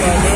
Yeah.